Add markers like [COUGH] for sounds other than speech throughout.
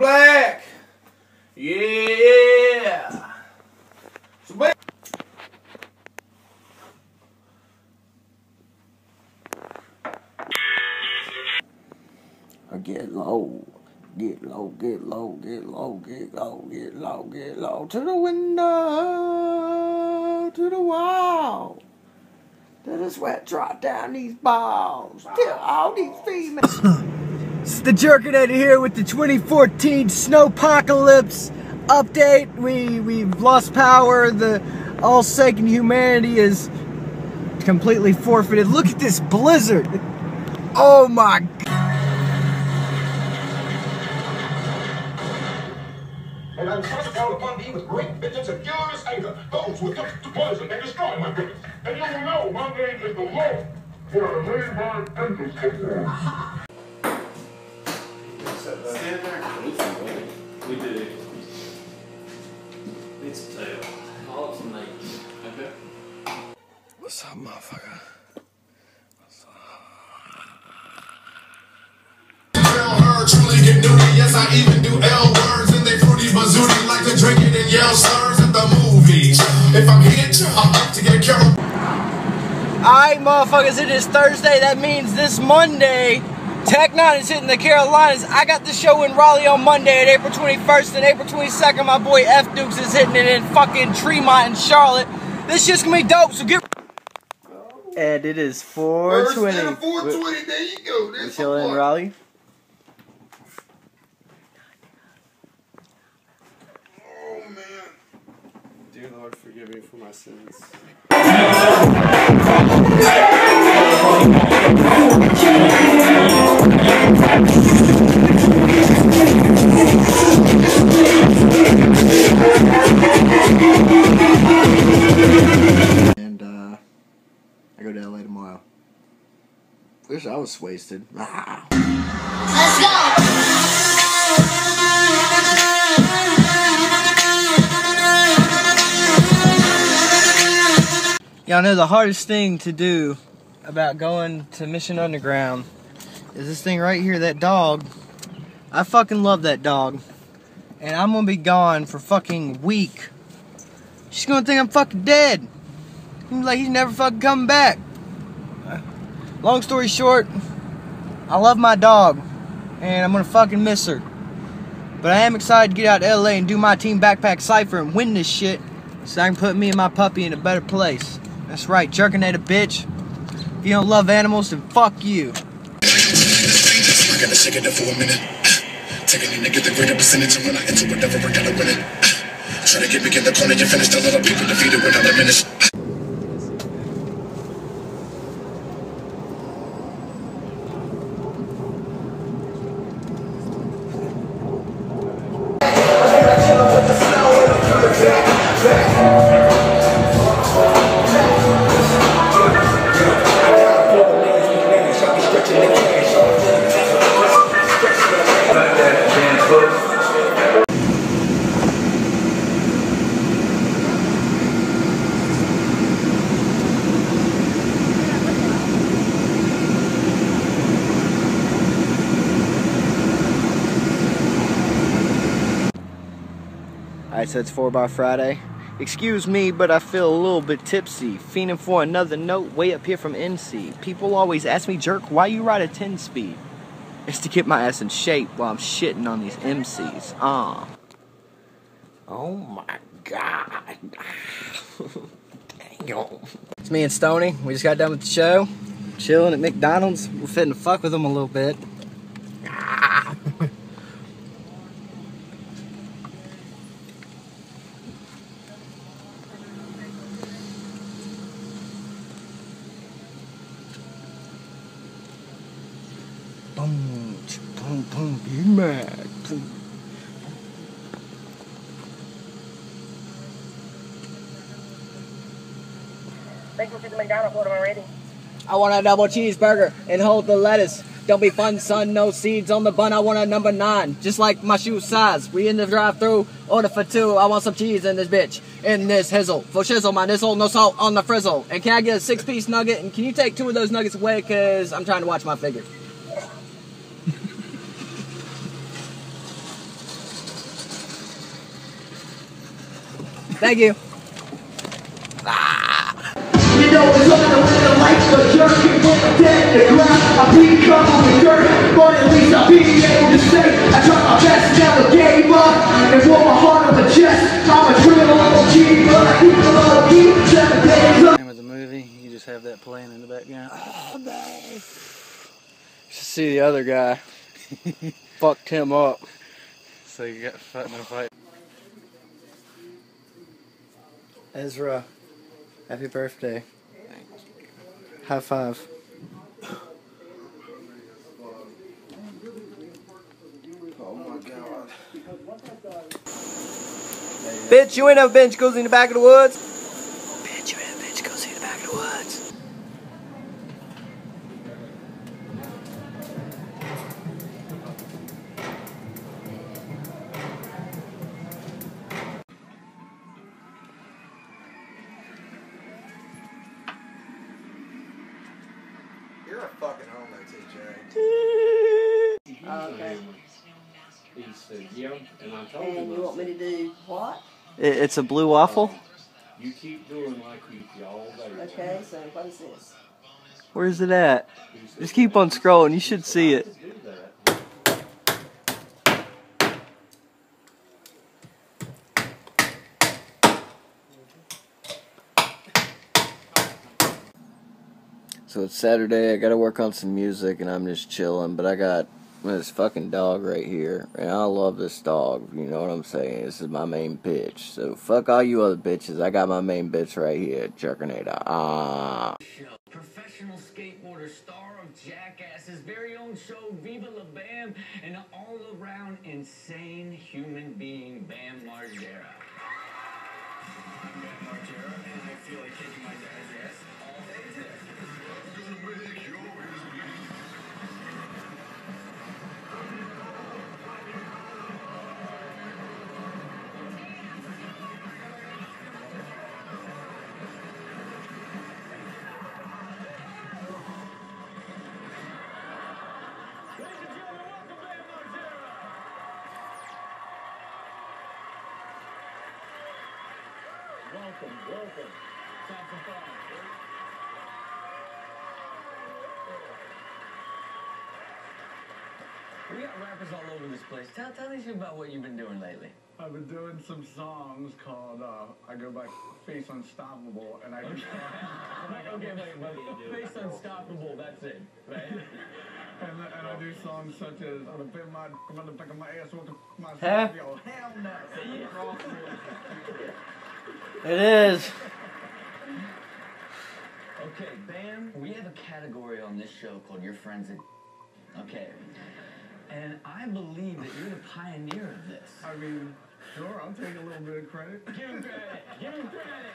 Like my coffee black. Yeah. So ba- Get low, get low, get low, get low, get low, get low, get low to the window, to the wall. Let the sweat drop down these balls till all these females. It's the Jerkinator here with the 2014 Snowpocalypse update. We we've lost power. The all second humanity is completely forfeited. Look at this blizzard. Oh my and I will thrust out upon thee with great vengeance and furious anger, those who attempt to poison and destroy my goodness. And you will know my name is the Lord, for I lay my angels before you. We did it. It's a tail. All of some names. Okay. What's up, motherfucker? Tell her truly get nudie. Yes, I even do L words and they fruity bazooty like to drink it and yell slurs at the movies. If I'm hit, I'm up to get killed. Alright, motherfuckers, it is Thursday. That means this Monday, Tech N9ne is hitting the Carolinas. I got the show in Raleigh on Monday at April 21st, and April 22nd, my boy F Dukes is hitting it in fucking Tremont and Charlotte. This shit's gonna be dope, so get. And it is First 420. and 420, there you go. We There's chilling in. Raleigh. Oh, man. Dear Lord, forgive me for my sins. Wish I was wasted. Ah. Y'all know the hardest thing to do about going to Mission Underground is this thing right here, that dog. I fucking love that dog. And I'm gonna be gone for fucking week. She's gonna think I'm fucking dead. I'm like, he's never fucking coming back. Long story short, I love my dog. And I'm gonna fucking miss her. But I am excited to get out to LA and do my TeamBackPack cipher and win this shit. So I can put me and my puppy in a better place. That's right, jerking at a bitch. If you don't love animals, then fuck you. I gotta shake it for a minute. Taking in to get the greater percentage, and when I enter whatever, I gotta win it. Try to get me in the corner, you finished. A lot people defeated without a minute. Alright, so it's 4 by Friday. Excuse me, but I feel a little bit tipsy. Fiending for another note way up here from NC. People always ask me, Jerk, why you ride a 10 speed? It's to get my ass in shape while I'm shitting on these MCs. Ah. Oh my god. [LAUGHS] Damn. It's me and Stony. We just got done with the show. Chilling at McDonald's. We're fitting to fuck with them a little bit. I want a double cheeseburger and hold the lettuce. Don't be fun, son. No seeds on the bun. I want a number nine, just like my shoe size. We in the drive-through. Order for two. I want some cheese in this bitch. In this hizzle. For shizzle, my nizzle. No salt on the frizzle. And can I get a six-piece nugget? And can you take two of those nuggets away? Cause I'm trying to watch my figure. Thank you. You know it's on the way to life, but jerk it from the dead to ground. I beat covered with dirt, but at least I be able to say I tried my best, never gave up, and wore my heart on the chest. I'm a real OG, but I keep a low key. Seven days up. Name of the movie. You just have that playing in the background. Oh no! Just see the other guy. [LAUGHS] Fucked him up. So you got fighting a fight. Ezra, happy birthday. High five. Bitch, you ain't never been cozy in the back of the woods. You're a fucking homo, TJ. okay. He said, yeah, and I told him, And you want me to do what? It, it's a blue waffle. you keep doing like you you all day. Okay, so what is this? Where's it at? Just keep on scrolling. You should see it. So it's Saturday. I gotta work on some music, and I'm just chilling. But I got this fucking dog right here, and I love this dog. You know what I'm saying? This is my main bitch. So fuck all you other bitches. I got my main bitch right here, Jerkinator. Ah. Professional skateboarder, star of Jackass, his very own show, Viva La Bam, and an all-around insane human being, Bam Margera. Bam Margera, and I feel like kicking my dad's ass Welcome, welcome. Let's have some fun. We got rappers all over this place. Tell, tell these people about what you've been doing lately. I've been doing some songs called uh, I go by Face Unstoppable, and I just [LAUGHS] okay, wait, but Face Unstoppable, that's it, right? [LAUGHS] and, and I do songs such as I'm gonna put my I'm gonna pick my ass with my Huh? yo hell no. [LAUGHS] It is. Okay, Bam, we have a category on this show called Your Friends at... Okay. And I believe that you're the pioneer of this. I mean, sure, I'll take a little bit of credit. Give him credit! Give him credit!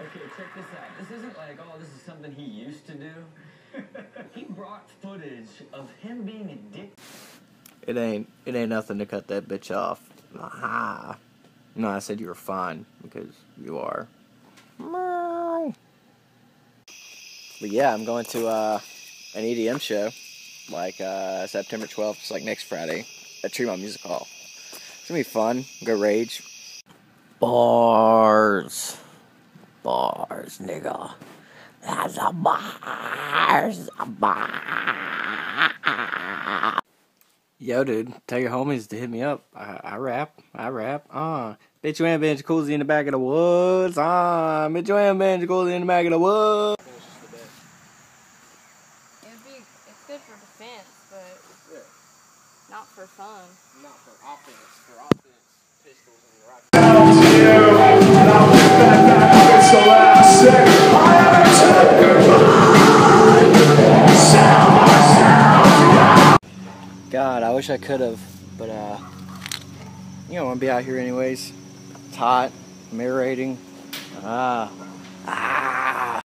Okay, check this out. This isn't like, oh, this is something he used to do. [LAUGHS] he brought footage of him being a dick. It ain't. It ain't nothing to cut that bitch off. Aha. No, I said you were fine because you are. But yeah, I'm going to uh, an EDM show, like uh, September 12th, it's like next Friday, at Tremont Music Hall. It's gonna be fun. Go rage. Bars. Bars, nigga. That's a bars. A bar. Yo, dude, tell your homies to hit me up. I, I rap. I rap. Uh, bitch, you ain't been jacuzzi in the back of the woods. Uh, bitch, you ain't been jacuzzi in the back of the woods. It'd be, it's good for defense, but not for fun. I could have, but uh, you know, I want to be out here anyways. It's hot, I'm aerating. Ah.